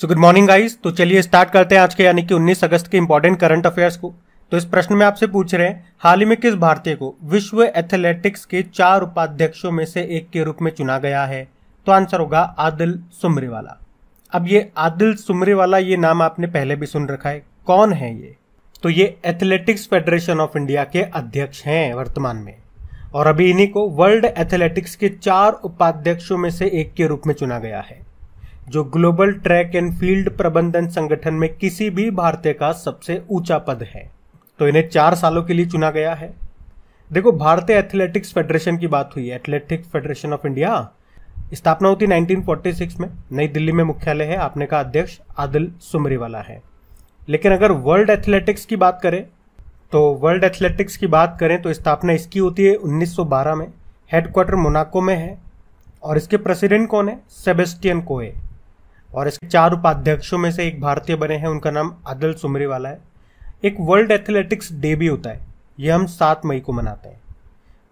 So good morning guys तो चलिए start करते हैं आज के, यानी कि 19 अगस्त के इंपॉर्टेंट करंट अफेयर्स को। तो इस प्रश्न में आपसे पूछ रहे हैं, हाल ही में किस भारतीय को विश्व एथलेटिक्स के चार उपाध्यक्षों में से एक के रूप में चुना गया है? तो आंसर होगा आदिल सुमरीवाला। अब ये आदिल सुमरीवाला, ये नाम आपने पहले भी सुन रखा है। कौन है ये? तो ये एथलेटिक्स फेडरेशन ऑफ़ इंडिया के अध्यक्ष हैं वर्तमान में। और अभी इन्हीं को वर्ल्ड एथलेटिक्स के चार उपाध्यक्षों में से एक के रूप में चुना गया है। जो ग्लोबल ट्रैक एंड फ़ील्ड प्रबंधन संगठन में किसी भी भारतीय का सबसे ऊँचा पद है। तो इन्हें चार सालों के लिए चुना गया है। देखो, भारतीय एथलेटिक्स फेडरेशन की बात हुई एथलेटिक्स फेडरेशन ऑफ़ इंडिया स्थापना होती 1946 में। नई दिल्ली में मुख्यालय है। आपने का अध्यक्ष आदिल सुमरीवाला है। लेकिन अगर वर्ल्ड एथलेटिक्स की बात करें तो वर्ल्ड एथलेटिक्स की बात करें तो स्थापना इसकी होती है 1912 में। हेडक्वार्टर मोनाको में है। और इसके प्रेसिडेंट कौन है? सेबेस्टियन कोए और इसके चार उपाध्यक्षों में से एक भारतीय बने हैं, उनका नाम आदल सुमरी वाला है। एक वर्ल्ड एथलेटिक्स डे भी होता है यह हम सात मई को मनाते हैं।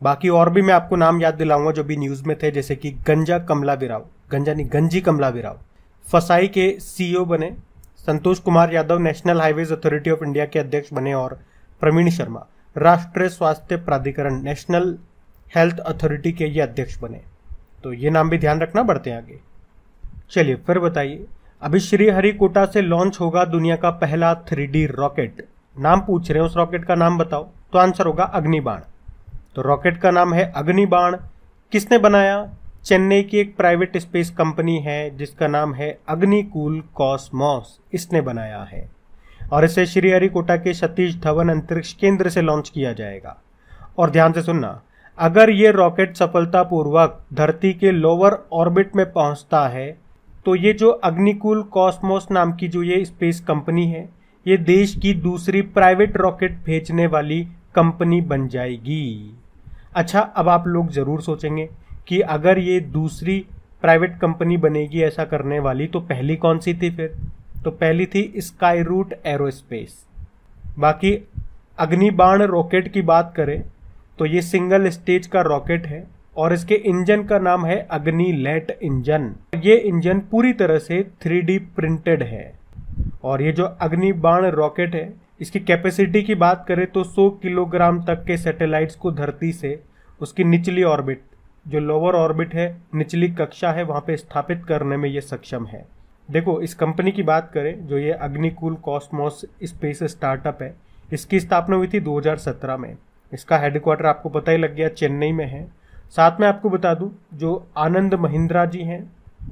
बाकी और भी मैं आपको नाम याद दिलाऊँगा जो भी न्यूज़ में थे, जैसे कि गंजा कमला बिराव गंजा नहीं, गंजी कमला बिराव फसाई के सीईओ बने, Santosh Kumar Yadav national highways authority of India के अध्यक्ष बने और प्रवीण शर्मा। राष्ट्रीय स्वास्थ्य प्राधिकरण नेशनल हेल्थ अथॉरिटी के ये अध्यक्ष बने। तो ये नाम भी ध्यान रखना, बढ़ते हैं आगे। चलिए फिर बताइए। अभी श्रीहरिकोटा से लॉन्च होगा दुनिया का पहला थ्री रॉकेट नाम पूछ रहे हैं, उस रॉकेट का नाम बताओ। तो आंसर होगा अग्निबाण। तो रॉकेट का नाम है अग्निबाण। किसने बनाया? चेन्नई की एक प्राइवेट स्पेस कंपनी है, जिसका नाम है अग्निकूल कॉस्मॉस इसने बनाया है। और इसे श्रीहरिकोटा के सतीश धवन अंतरिक्ष केंद्र से लॉन्च किया जाएगा। और ध्यान से सुनना, अगर ये रॉकेट सफलतापूर्वक धरती के लोअर ऑर्बिट में पहुँचता है तो ये जो अग्निकुल कॉस्मोस नाम की जो ये स्पेस कंपनी है, ये देश की दूसरी प्राइवेट रॉकेट भेजने वाली कंपनी बन जाएगी। अच्छा अब आप लोग ज़रूर सोचेंगे कि अगर ये दूसरी प्राइवेट कंपनी बनेगी ऐसा करने वाली तो पहली कौन सी थी फिर? तो पहली थी स्काई रूट एरोस्पेस। बाकी अग्निबाण रॉकेट की बात करें तो ये सिंगल स्टेज का रॉकेट है और इसके इंजन का नाम है अग्नि लेट इंजन। ये इंजन पूरी तरह से थ्री प्रिंटेड है। और ये जो अग्नि बाण रॉकेट है, इसकी कैपेसिटी की बात करें तो 100 किलोग्राम तक के सैटेलाइट्स को धरती से उसकी निचली ऑर्बिट, जो लोअर ऑर्बिट है, निचली कक्षा है, वहाँ पे स्थापित करने में ये सक्षम है। देखो, इस कंपनी की बात करें, जो ये अग्निकूल कॉस्मोस स्पेस स्टार्टअप है, इसकी स्थापना हुई थी 2017 में। इसका हेडक्वार्टर आपको पता ही लग गया, चेन्नई में है। साथ में आपको बता दूँ, जो आनंद महिंद्रा जी हैं,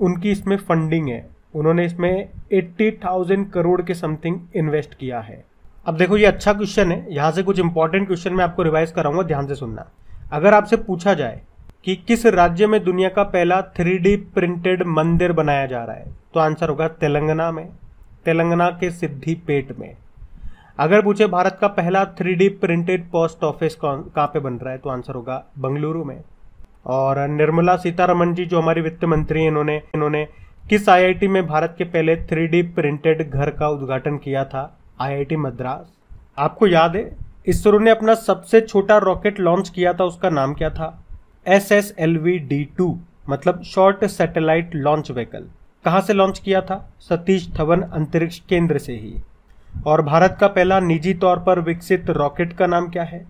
उनकी इसमें फंडिंग है। उन्होंने इसमें एट्टी थाउज़ेंड करोड़ के समथिंग इन्वेस्ट किया है। अब देखो, ये अच्छा क्वेश्चन है। यहाँ से कुछ इंपॉर्टेंट क्वेश्चन मैं आपको रिवाइज कराऊँगा, ध्यान से सुनना। अगर आपसे पूछा जाए कि किस राज्य में दुनिया का पहला थ्री प्रिंटेड मंदिर बनाया जा रहा है तो आंसर होगा तेलंगाना में, तेलंगाना के सिद्धि पेट में। अगर पूछे, भारत का पहला थ्री प्रिंटेड पोस्ट ऑफ़िस कहाँ पे बन रहा है तो आंसर होगा बंगलुरु में। और निर्मला सीतारमन जी, जो हमारी वित्त मंत्री हैं, इन्होंने इन्होंने किस आईआईटी में भारत के पहले थ्री प्रिंटेड घर का उद्घाटन किया था? आईआईटी मद्रास। आपको याद है, इसरो ने अपना सबसे छोटा रॉकेट लॉन्च किया था, उसका नाम क्या था? S S L V D two मतलब शॉर्ट सैटेलाइट लॉन्च व्हीकल कहाँ से लॉन्च किया था? सतीश धवन अंतरिक्ष केंद्र से ही। और भारत का पहला निजी तौर पर विकसित रॉकेट का नाम क्या है?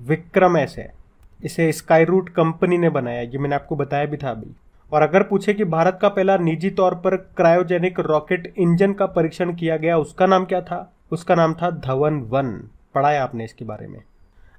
विक्रम एस है। इसे स्काई रूट कंपनी ने बनाया ये मैंने आपको बताया भी था अभी। और अगर पूछे कि भारत का पहला निजी तौर पर क्रायोजेनिक रॉकेट इंजन का परीक्षण किया गया, उसका नाम क्या था? उसका नाम था धवन वन। पढ़ाया आपने इसके बारे में।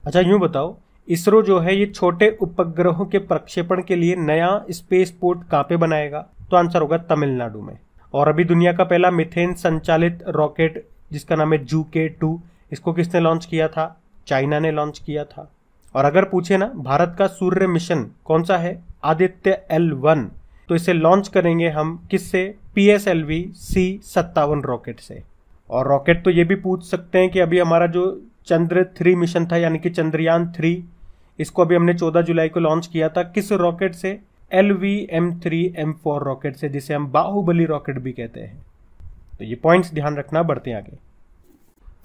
अच्छा यूँ बताओ, इसरो जो है, ये छोटे उपग्रहों के प्रक्षेपण के लिए नया स्पेस पोर्ट कहाँ पे बनाएगा? तो आंसर होगा तमिलनाडु में। और अभी दुनिया का पहला मिथेन संचालित रॉकेट जिसका नाम है जू के टू इसको किसने लॉन्च किया था? चाइना ने लॉन्च किया था। और अगर पूछे ना, भारत का सूर्य मिशन कौन सा है? Aditya L one. तो इसे लॉन्च करेंगे हम किससे? P S L V C सत्तावन रॉकेट से। और रॉकेट तो ये भी पूछ सकते हैं कि अभी हमारा जो चंद्र थ्री मिशन था, यानी कि चंद्रयान थ्री इसको अभी हमने चौदह जुलाई को लॉन्च किया था। किस रॉकेट से? L V M three M four rocket से, जिसे हम बाहुबली रॉकेट भी कहते हैं। तो ये पॉइंट्स ध्यान रखना, बढ़ते आगे।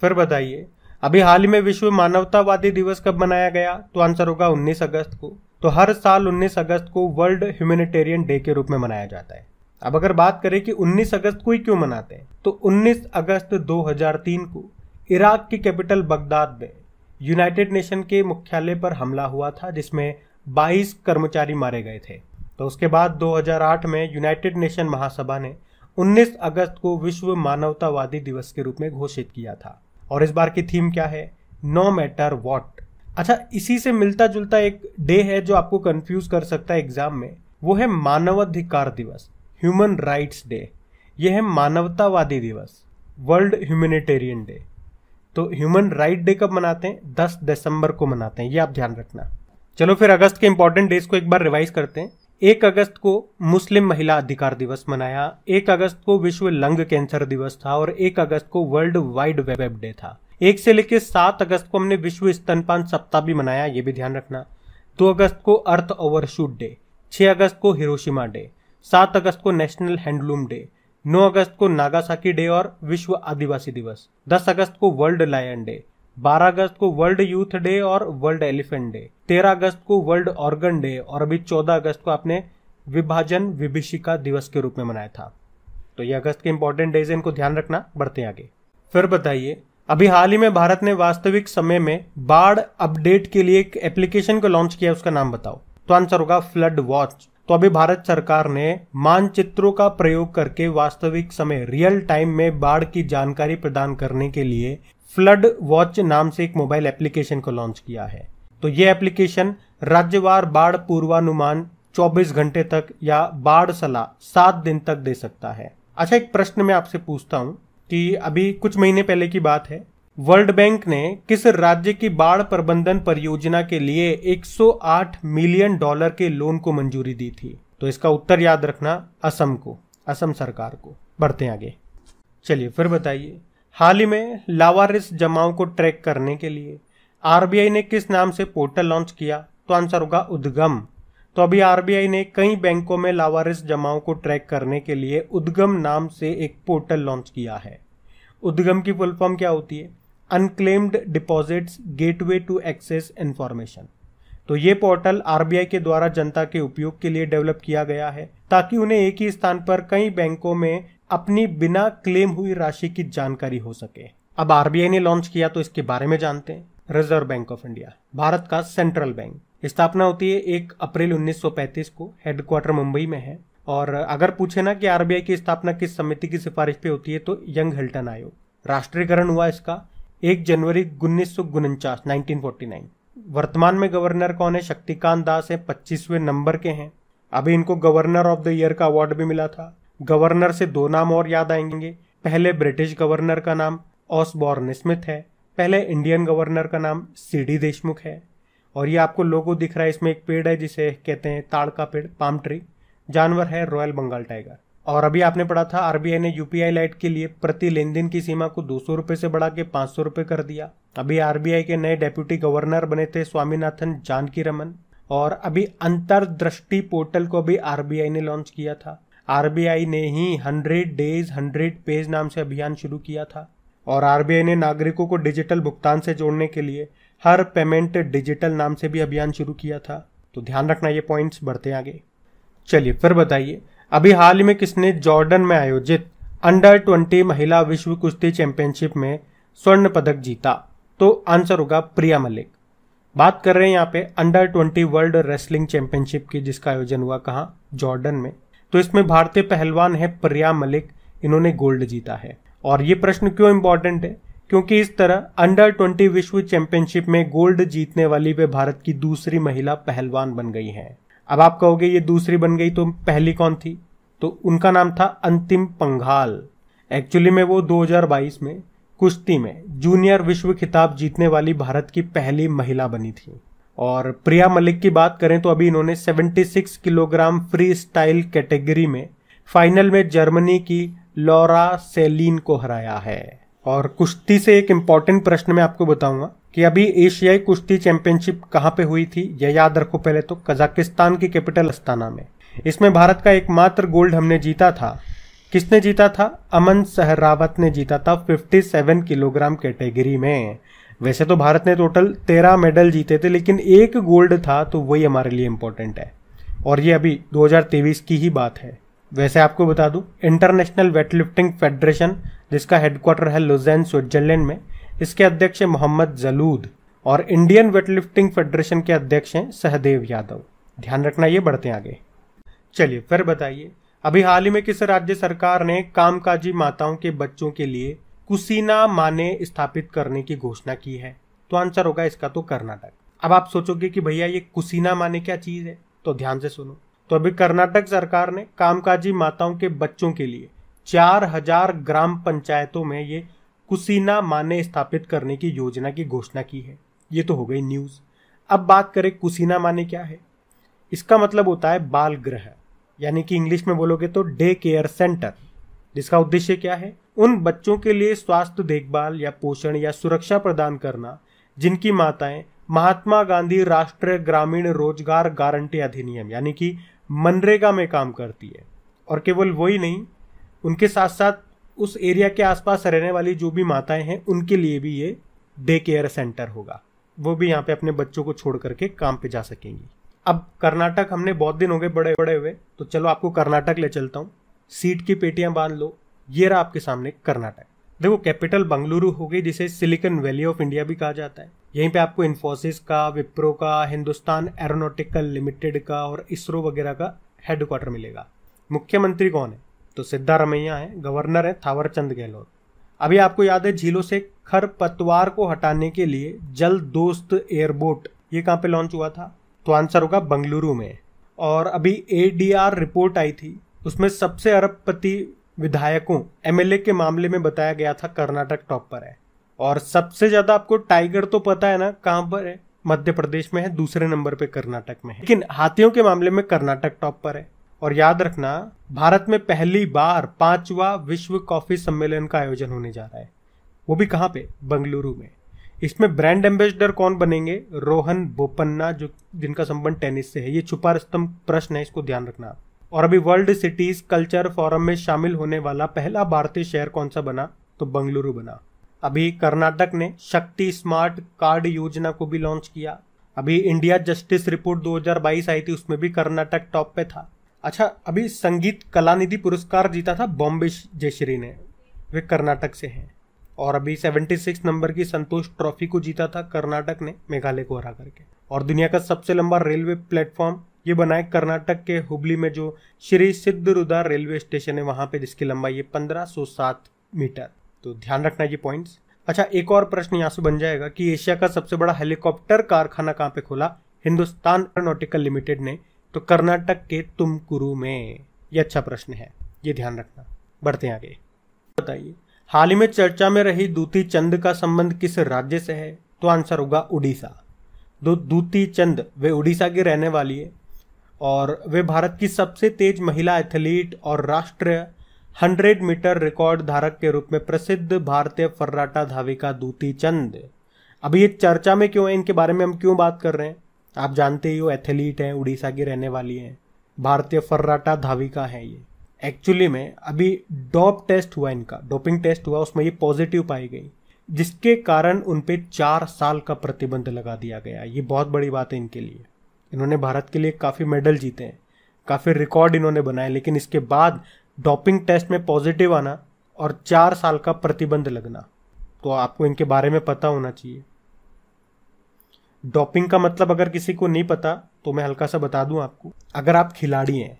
फिर बताइए अभी हाल ही में विश्व मानवतावादी दिवस कब मनाया गया? तो आंसर होगा 19 अगस्त को। तो हर साल 19 अगस्त को वर्ल्ड ह्यूमैनिटेरियन डे के रूप में मनाया जाता है। अब अगर बात करें कि 19 अगस्त को ही क्यों मनाते हैं तो 19 अगस्त 2003 को इराक की कैपिटल बगदाद में यूनाइटेड नेशन के मुख्यालय पर हमला हुआ था, जिसमें 22 कर्मचारी मारे गए थे। तो उसके बाद 2008 में यूनाइटेड नेशन महासभा ने 19 अगस्त को विश्व मानवतावादी दिवस के रूप में घोषित किया था। और इस बार की थीम क्या है? नो मैटर वॉट अच्छा इसी से मिलता जुलता एक डे है जो आपको कंफ्यूज कर सकता है एग्ज़ाम में। वो है मानवाधिकार दिवस ह्यूमन राइट्स डे ये है मानवतावादी दिवस वर्ल्ड ह्यूमैनिटेरियन डे तो ह्यूमन राइट डे कब मनाते हैं? 10 दिसंबर को मनाते हैं, ये आप ध्यान रखना। चलो फिर अगस्त के इंपॉर्टेंट डेज़ को एक बार रिवाइज करते हैं। एक अगस्त को मुस्लिम महिला अधिकार दिवस मनाया, एक अगस्त को विश्व लंग कैंसर दिवस था और एक अगस्त को वर्ल्ड वाइड वेब डे था। एक से लेकर सात अगस्त को हमने विश्व स्तनपान सप्ताह भी मनाया, ये भी ध्यान रखना। दो अगस्त को अर्थ ओवरशूट डे, छह अगस्त को हिरोशिमा डे, सात अगस्त को नेशनल हैंडलूम डे, नौ अगस्त को नागासाकी डे और विश्व आदिवासी दिवस, दस अगस्त को वर्ल्ड लायन डे बारह अगस्त को वर्ल्ड यूथ डे और वर्ल्ड एलिफेंट डे। तेरह अगस्त को वर्ल्ड ऑर्गन डे और अभी चौदह अगस्त को आपने विभाजन विभिषिका दिवस के रूप में मनाया था। तो ये अगस्त के इंपॉर्टेंट डेज़ इनको ध्यान रखना, बढ़ते आगे। फिर बताइए, अभी हाल ही में भारत ने वास्तविक समय में बाढ़ अपडेट के लिए एक एप्लीकेशन को लॉन्च किया, उसका नाम बताओ। तो आंसर होगा फ्लड वॉच तो अभी भारत सरकार ने मानचित्रों का प्रयोग करके वास्तविक समय रियल टाइम में बाढ़ की जानकारी प्रदान करने के लिए फ्लड वॉच नाम से एक मोबाइल एप्लीकेशन को लॉन्च किया है। तो ये एप्लीकेशन राज्यवार बाढ़ पूर्वानुमान 24 घंटे तक या बाढ़ सलाह सात दिन तक दे सकता है। अच्छा एक प्रश्न मैं आपसे पूछता हूँ कि अभी कुछ महीने पहले की बात है। वर्ल्ड बैंक ने किस राज्य की बाढ़ प्रबंधन परियोजना के लिए 108 मिलियन डॉलर के लोन को मंजूरी दी थी? तो इसका उत्तर याद रखना असम को, असम सरकार को। बढ़ते आगे। चलिए, फिर बताइए। हाल ही में लावारिस जमाओं को ट्रैक करने के लिए आरबीआई ने किस नाम से पोर्टल लॉन्च किया? तो आंसर होगा उद्गम। तो अभी आरबीआई ने कई बैंकों में लावारिस जमाओं को ट्रैक करने के लिए उद्गम नाम से एक पोर्टल लॉन्च किया है। उद्गम की फुल फॉर्म क्या होती है? Unclaimed deposits gateway to access information तो ये पोर्टल आरबीआई के द्वारा जनता के उपयोग के लिए डेवलप किया गया है, ताकि उन्हें एक ही स्थान पर कई बैंकों में अपनी बिना क्लेम हुई राशि की जानकारी हो सके। अब आरबीआई ने लॉन्च किया तो इसके बारे में जानते हैं। Reserve bank of India, Bharat का सेंट्रल बैंक। स्थापना होती है एक अप्रैल 1935 को, हेडक्वार्टर मुंबई में है। और अगर पूछे ना कि आरबीआई की स्थापना किस समिति की सिफारिश पे होती है तो यंग हिल्टन आयोग। राष्ट्रीयकरण हुआ इसका एक जनवरी उन्नीस सौ वर्तमान में गवर्नर कौन है? शक्तिकांत दास है, पच्चीसवें नंबर के हैं। अभी इनको गवर्नर ऑफ़ द ईयर का अवार्ड भी मिला था। गवर्नर से दो नाम और याद आएँगे। पहले ब्रिटिश गवर्नर का नाम ऑसबॉर्न स्मिथ है। पहले इंडियन गवर्नर का नाम सी डी देशमुख है। और ये आपको लोगो दिख रहा है, इसमें एक पेड़ है जिसे कहते हैं ताड़ का पेड़ पाम ट्री जानवर है रॉयल बंगाल टाइगर और अभी आपने पढ़ा था आरबीआई ने यूपीआई लाइट के लिए प्रति लेन देन की सीमा को दो सौ रुपए से बढ़ा के पाँच सौ रुपए कर दिया। अभी आरबीआई के नए डेप्यूटी गवर्नर बने थे स्वामीनाथन जानकी रमन और अभी अंतरदृष्टि पोर्टल को भी आरबीआई ने लॉन्च किया था। आरबीआई ने ही हंड्रेड डेज़ हंड्रेड पेज नाम से अभियान शुरू किया था और आरबीआई ने नागरिकों को डिजिटल भुगतान से जोड़ने के लिए हर पेमेंट डिजिटल नाम से भी अभियान शुरू किया था। तो ध्यान रखना ये पॉइंट्स बढ़ते आगे। चलिए, फिर बताइए, अभी हाल ही में किसने जॉर्डन में आयोजित अंडर ट्वेंटी महिला विश्व कुश्ती चैंपियनशिप में स्वर्ण पदक जीता? तो आंसर होगा प्रिया मलिक। बात कर रहे हैं यहाँ पे under twenty world wrestling championship की, जिसका आयोजन हुआ कहा? जॉर्डन में। तो इसमें भारतीय पहलवान है प्रिया मलिक। इन्होंने गोल्ड जीता है। और ये प्रश्न क्यों इंपॉर्टेंट है? क्योंकि इस तरह अंडर ट्वेंटी विश्व चैंपियनशिप में गोल्ड जीतने वाली वे भारत की दूसरी महिला पहलवान बन गई हैं। अब आप कहोगे, ये दूसरी बन गई तो पहली कौन थी? तो उनका नाम था अंतिम पंघाल। एक्चुअली में वो 2022 में कुश्ती में जूनियर विश्व खिताब जीतने वाली भारत की पहली महिला बनी थी। और प्रिया मलिक की बात करें तो अभी इन्होंने 76 किलोग्राम फ्री स्टाइल कैटेगरी में फाइनल में जर्मनी की लॉरा सेलिन को हराया है। और कुश्ती से एक इंपॉर्टेंट प्रश्न मैं आपको बताऊँगा कि अभी एशियाई कुश्ती चैंपियनशिप कहाँ पे हुई थी, यह याद रखो पहले तो कजाकिस्तान की कैपिटल अस्ताना में। इसमें भारत का एकमात्र गोल्ड हमने जीता था। किसने जीता था? अमन सहरावत ने जीता था 57 किलोग्राम कैटेगरी में। वैसे तो भारत ने टोटल 13 मेडल जीते थे, लेकिन एक गोल्ड था तो वही हमारे लिए इम्पोर्टेंट है। और ये अभी 2023 की ही बात है। वैसे आपको बता दूँ इंटरनेशनल वेटलिफ्टिंग फेडरेशन जिसका हेडक्वार्टर है लुजैन स्विट्जरलैंड में, इसके अध्यक्ष मोहम्मद जलूद और इंडियन वेटलिफ्टिंग फेडरेशन के अध्यक्ष हैं सहदेव यादव। ध्यान रखना, ये बढ़ते आगे। चलिए, फिर बताइए, अभी हाल ही में किस राज्य सरकार ने कामकाजी माताओं के बच्चों के लिए कुसीना माने स्थापित करने की घोषणा की है। तो आंसर होगा इसका तो कर्नाटक। अब आप सोचोगे कि भैया ये कुसीना माने क्या चीज़ है? तो ध्यान से सुनो। तो अभी कर्नाटक सरकार ने कामकाजी माताओं के बच्चों के लिए चार हज़ार ग्राम पंचायतों में ये कुसीना माने स्थापित करने की योजना की घोषणा की है। ये तो हो गई न्यूज़ अब बात करें कुसीना माने क्या है? इसका मतलब होता है बाल ग्रह यानी कि इंग्लिश में बोलोगे तो डे केयर सेंटर जिसका उद्देश्य क्या है? उन बच्चों के लिए स्वास्थ्य देखभाल या पोषण या सुरक्षा प्रदान करना, जिनकी माताएँ महात्मा गांधी राष्ट्रीय ग्रामीण रोज़गार गारंटी अधिनियम, यानी कि मनरेगा में काम करती है। और केवल वही नहीं, उनके साथ साथ उस एरिया के आसपास रहने वाली जो भी माताएँ हैं, उनके लिए भी ये डे केयर सेंटर होगा। वो भी यहाँ पे अपने बच्चों को छोड़ करके काम पे जा सकेंगी। अब कर्नाटक हमने बहुत दिन हो गए बड़े बड़े हुए तो चलो आपको कर्नाटक ले चलता हूँ। सीट की पेटियाँ बाँध लो, ये रहा आपके सामने कर्नाटक। देखो, कैपिटल बंगलुरु हो गई, जिसे सिलिकन वैली ऑफ़ इंडिया भी कहा जाता है। यहीं पे आपको इन्फोसिस का, विप्रो का, हिंदुस्तान एरोनोटिकल लिमिटेड का और इसरो वगैरह का हेडक्वार्टर मिलेगा। मुख्यमंत्री कौन है? तो सिद्धारमैया है गवर्नर है थावरचंद गहलोत। अभी आपको याद है, झीलों से खरपतवार को हटाने के लिए जल दोस्त एयरबोट ये कहाँ पे लॉन्च हुआ था? तो आंसर होगा बंगलुरु में। और अभी एडीआर रिपोर्ट आई थी उसमें सबसे अरबपति विधायकों एमएलए के मामले में बताया गया था कर्नाटक टॉप पर है। और सबसे ज़्यादा आपको टाइगर तो पता है ना, कहाँ पर है? मध्य प्रदेश में है, दूसरे नंबर पे कर्नाटक में है। लेकिन हाथियों के मामले में कर्नाटक टॉप पर है। और याद रखना, भारत में पहली बार पांचवा विश्व कॉफ़ी सम्मेलन का आयोजन होने जा रहा है। वो भी कहाँ पे? बंगलुरु में। इसमें ब्रांड एम्बेसडर कौन बनेंगे? रोहन बोपन्ना, जो जिनका संबंध टेनिस से है। ये छुपा स्तंभ प्रश्न है, इसको ध्यान रखना। और अभी वर्ल्ड सिटीज़ कल्चर फोरम में शामिल होने वाला पहला भारतीय शहर कौन सा बना? तो बंगलुरु बना। अभी कर्नाटक ने शक्ति स्मार्ट कार्ड योजना को भी लॉन्च किया। अभी इंडिया जस्टिस रिपोर्ट 2022 आई थी, उसमें भी कर्नाटक टॉप पे था। अच्छा अभी संगीत कला कलानिधि पुरस्कार जीता था बॉम्बे जयश्री ने। वे कर्नाटक से हैं। और अभी 76 नंबर की संतोष ट्रॉफी को जीता था कर्नाटक ने मेघालय को हरा करके। और दुनिया का सबसे लंबा रेलवे प्लेटफॉर्म ये बना है कर्नाटक के हुबली में, जो श्री सिद्ध सिद्धरुदा रेलवे स्टेशन है वहाँ पे, जिसकी लंबाई है पंद्रह मीटर। तो ध्यान रखना ये पॉइंट्स अच्छा एक और प्रश्न यहाँ से बन जाएगा कि एशिया का सबसे बड़ा हेलीकॉप्टर कारखाना कहाँ पे खोला? हिंदुस्तान एरोनॉटिकल लिमिटेड ने। तो कर्नाटक के तुमकुरु में। ये अच्छा प्रश्न है, ये ध्यान रखना। बढ़ते हैं आगे। बताइए, हाल ही में चर्चा में रही दूती चंद का संबंध किस राज्य से है? तो आंसर होगा उड़ीसा। दो, दूती चंद, वे उड़ीसा की रहने वाली है। और वे भारत की सबसे तेज महिला एथलीट और राष्ट्रीय हंड्रेड मीटर रिकॉर्ड धारक के रूप में प्रसिद्ध भारतीय फर्राटा धाविका दूती चंद। अभी ये चर्चा में क्यों है? इनके बारे में हम क्यों बात कर रहे हैं? आप जानते ही हो, एथलीट हैं, उड़ीसा की रहने वाली हैं। भारतीय फर्राटा धाविका है ये। एक्चुअली में अभी डॉप टेस्ट हुआ इनका, डोपिंग टेस्ट हुआ, उसमें ये पॉजिटिव पाई गई, जिसके कारण उन पे चार साल का प्रतिबंध लगा दिया गया। ये बहुत बड़ी बात है इनके लिए। इन्होंने भारत के लिए काफ़ी मेडल जीते हैं। काफ़ी रिकॉर्ड इन्होंने बनाए, लेकिन इसके बाद डॉपिंग टेस्ट में पॉजिटिव आना और चार साल का प्रतिबंध लगना। तो आपको इनके बारे में पता होना चाहिए। डॉपिंग का मतलब अगर किसी को नहीं पता तो मैं हल्का सा बता दूँ आपको। अगर आप खिलाड़ी हैं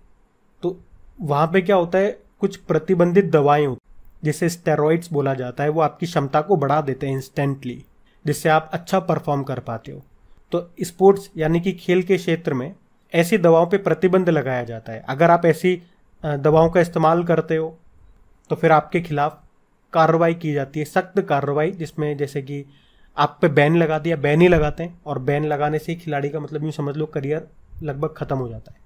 तो वहाँ पे क्या होता है, कुछ प्रतिबंधित दवाएँ होती जिसे स्टेरॉइड्स बोला जाता है, वो आपकी क्षमता को बढ़ा देते हैं इंस्टेंटली जिससे आप अच्छा परफॉर्म कर पाते हो। तो स्पोर्ट्स यानी कि खेल के क्षेत्र में ऐसी दवाओं पे प्रतिबंध लगाया जाता है। अगर आप ऐसी दवाओं का इस्तेमाल करते हो तो फिर आपके खिलाफ कार्रवाई की जाती है, सख्त कार्रवाई, जिसमें जैसे कि आप पे बैन लगा दिया, बैन ही लगाते हैं और बैन लगाने से खिलाड़ी का मतलब यूँ समझ लो करियर लगभग ख़त्म हो जाता है।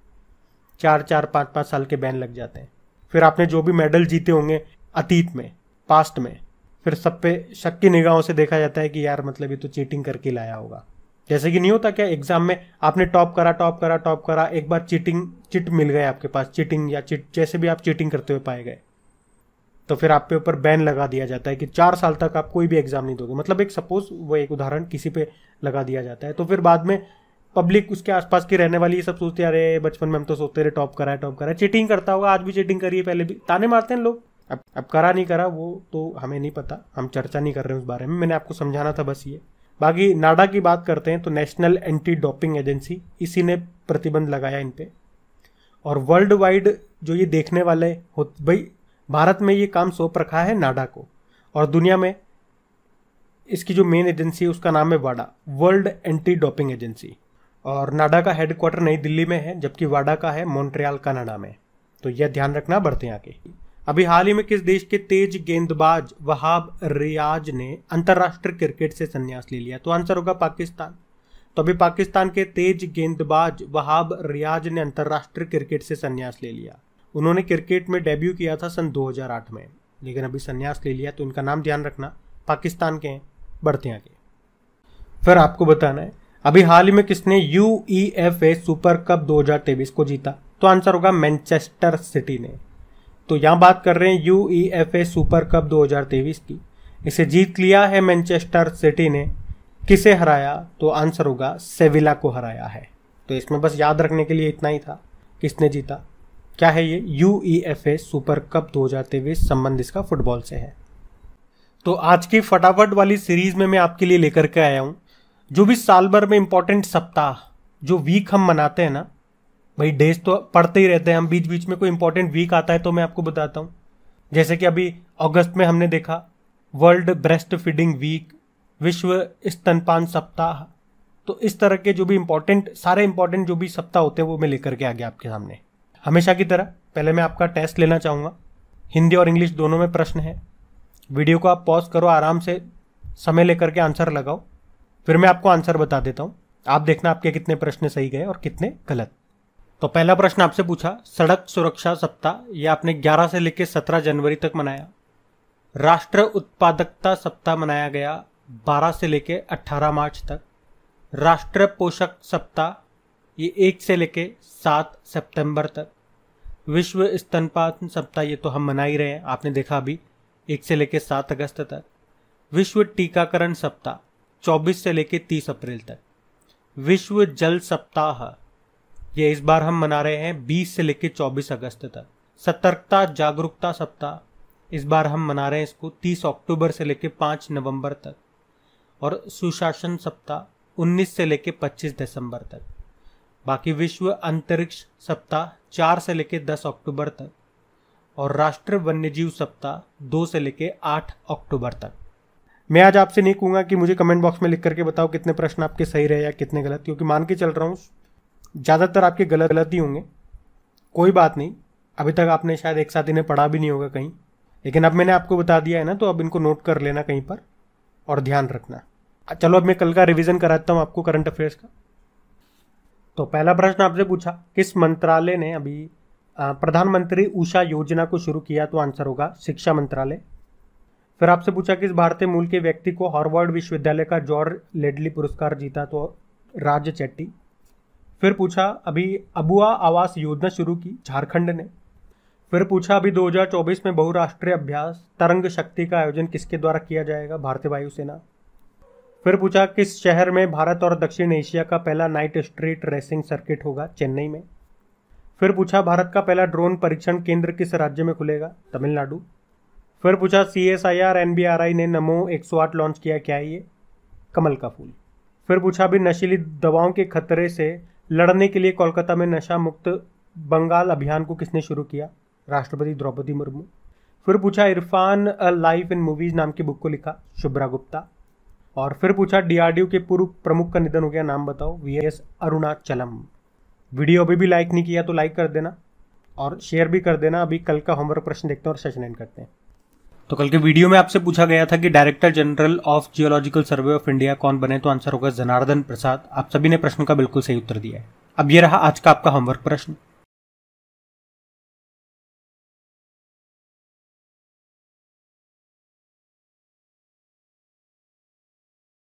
चार चार, पाँच पाँच साल के बैन लग जाते हैं। फिर आपने जो भी मेडल जीते होंगे, अतीत में, पास्ट में, फिर सब पे शक की निगाहों से देखा जाता है कि यार मतलब ये तो चीटिंग करके लाया होगा। जैसे कि नहीं होता क्या एग्ज़ाम में आपने टॉप करा टॉप करा टॉप करा, एक बार चीटिंग चिट मिल गए आपके पास चीटिंग या चिट जैसे भी आप चीटिंग करते हुए पाए गए। तो फिर आप पे ऊपर बैन लगा दिया जाता है कि चार साल तक आप कोई भी एग्ज़ाम नहीं दोगे। मतलब एक सपोज़ वो एक उदाहरण किसी पे लगा दिया जाता है। तो फिर बाद में पब्लिक उसके आसपास की रहने वाली ये सब सोचते अरे, बचपन में हम तो सोचते रहे टॉप करा है टॉप करा है। चीटिंग करता होगा, आज भी चीटिंग करिए, पहले भी। ताने मारते हैं लोग। अब अब करा नहीं करा, वो तो हमें नहीं पता। हम चर्चा नहीं कर रहे हैं उस बारे में। मैंने आपको समझाना था बस ये। बाकी नाडा की बात करते हैं तो नेशनल एंटी डोपिंग एजेंसी, इसी ने प्रतिबंध लगाया इन पर और वर्ल्ड वाइड जो ये देखने वाले हो भाई, भारत में ये काम सौंप रखा है नाडा को। और दुनिया में इसकी जो मेन एजेंसी है, उसका नाम है वाडा वर्ल्ड एंटी डोपिंग एजेंसी और नाडा का हेडक्वार्टर नई दिल्ली में है, जबकि वाडा का है मॉन्ट्रियल, कनाडा में। तो यह ध्यान रखना, बढ़ते हैं आगे। अभी हाल ही में किस देश के तेज गेंदबाज वहाब रियाज ने अंतरराष्ट्रीय क्रिकेट से संन्यास ले लिया? तो आंसर होगा पाकिस्तान। तो अभी पाकिस्तान के तेज गेंदबाज वहाब रियाज ने अंतरराष्ट्रीय क्रिकेट से संन्यास ले लिया। उन्होंने क्रिकेट में डेब्यू किया था सन 2008 में। लेकिन अभी संन्यास ले लिया तो इनका नाम ध्यान रखना, पाकिस्तान के हैं। बढ़ते आगे। फिर आपको बताना है, अभी हाल ही में किसने U E F A super cup 2023 को जीता? तो आंसर होगा मैनचेस्टर सिटी ने। तो यहाँ बात कर रहे हैं U E F A super cup 2023 की। इसे जीत लिया है मैनचेस्टर सिटी ने। किसे हराया? तो आंसर होगा सेविला को हराया है। तो इसमें बस याद रखने के लिए इतना ही था। किसने जीता? क्या है ये? U E F A super cup 2023 संबंध इसका फुटबॉल से है। तो आज की फटाफट वाली सीरीज़ में मैं आपके लिए लेकर के आया हूँ। जो भी साल भर में इंपॉर्टेंट सप्ताह, जो वीक हम मनाते हैं ना भाई डेज़ तो पढ़ते ही रहते हैं। हम बीच बीच में कोई इंपॉर्टेंट वीक आता है तो मैं आपको बताता हूँ। जैसे कि अभी अगस्त में हमने देखा वर्ल्ड ब्रेस्ट फीडिंग वीक विश्व स्तनपान सप्ताह। तो इस तरह के जो भी इंपॉर्टेंट सारे इंपॉर्टेंट जो भी सप्ताह होते हैं, वो मैं लेकर के आ गया आपके सामने। हमेशा की तरह, पहले मैं आपका टेस्ट लेना चाहूँगा। हिंदी और इंग्लिश दोनों में प्रश्न है। वीडियो को आप पॉज करो, आराम से समय लेकर के आंसर लगाओ। फिर मैं आपको आंसर बता देता हूँ। आप देखना आपके कितने प्रश्न सही गए और कितने गलत। तो पहला प्रश्न आपसे पूछा, सड़क सुरक्षा सप्ताह यह आपने 11 से लेकर 17 जनवरी तक मनाया। राष्ट्र उत्पादकता सप्ताह मनाया गया 12 से लेकर 18 मार्च तक। राष्ट्र पोषक सप्ताह, ये एक से लेकर 7 सितंबर तक। विश्व स्तनपान सप्ताह, ये तो हम मना ही रहे हैं, आपने देखा अभी, एक से लेकर सात अगस्त तक। विश्व टीकाकरण सप्ताह, चौबीस से लेकर तीस अप्रैल तक। विश्व जल सप्ताह ये इस बार हम मना रहे हैं बीस से लेकर चौबीस अगस्त तक। सतर्कता, जागरूकता सप्ताह। इस बार हम मना रहे हैं इसको तीस अक्टूबर से लेकर पाँच नवंबर तक। और सुशासन सप्ताह उन्नीस से लेकर पच्चीस दिसंबर तक। बाकी विश्व अंतरिक्ष सप्ताह चार से लेकर दस अक्टूबर तक। और राष्ट्रीय वन्यजीव सप्ताह दो से लेकर आठ अक्टूबर तक। मैं आज आपसे नहीं कहूँगा कि मुझे कमेंट बॉक्स में लिख करके बताओ कितने प्रश्न आपके सही रहे या कितने गलत, क्योंकि मान के चल रहा हूँ ज़्यादातर आपके गलत गलत ही होंगे। कोई बात नहीं। अभी तक आपने शायद एक साथ इन्हें पढ़ा भी नहीं होगा कहीं। लेकिन अब मैंने आपको बता दिया है ना तो अब इनको नोट कर लेना कहीं पर और ध्यान रखना। चलो अब मैं कल का रिवीजन कराता हूँ आपको करंट अफेयर्स का। तो पहला प्रश्न आपसे पूछा, किस मंत्रालय ने अभी प्रधानमंत्री उषा योजना को शुरू किया? तो आंसर होगा शिक्षा मंत्रालय। फिर आपसे पूछा, किस भारतीय मूल के व्यक्ति को हार्वर्ड विश्वविद्यालय का जॉर्ज लेडली पुरस्कार जीता? तो राज चेट्टी। फिर पूछा, अभी अबुआ आवास योजना शुरू की? झारखंड ने। फिर पूछा, अभी 2024 में बहुराष्ट्रीय अभ्यास, तरंग शक्ति का आयोजन किसके द्वारा किया जाएगा? भारतीय वायुसेना। फिर पूछा, किस शहर में भारत और दक्षिण एशिया का पहला नाइट स्ट्रीट रेसिंग सर्किट होगा, चेन्नई में? फिर पूछा, भारत का पहला ड्रोन परीक्षण केंद्र किस राज्य में खुलेगा? तमिलनाडु। फिर पूछा C S I R N B R I ने नमो 108 लॉन्च किया क्या ये? कमल का फूल। फिर पूछा, अभी नशीली दवाओं के खतरे से लड़ने के लिए कोलकाता में नशा मुक्त बंगाल अभियान को किसने शुरू किया? राष्ट्रपति द्रौपदी मुर्मू। फिर पूछा, Irfan, a, life in movies नाम की बुक को लिखा, शुभ्रा गुप्ता। और फिर पूछा, डीआरडीओ के पूर्व प्रमुख का निधन हो गया, नाम बताओ, वी एस अरुणाचलम। वीडियो अभी भी लाइक नहीं किया तो लाइक कर देना और शेयर भी कर देना। अभी कल का होमवर्क प्रश्न देखते हैं और सेशन एंड करते हैं। तो कल के वीडियो में आपसे पूछा गया था कि director general of geological survey of India कौन बने तो आंसर होगा जनार्दन प्रसाद। आप सभी ने प्रश्न का बिल्कुल सही उत्तर दिया है। अब ये रहा आज का आपका होमवर्क प्रश्न।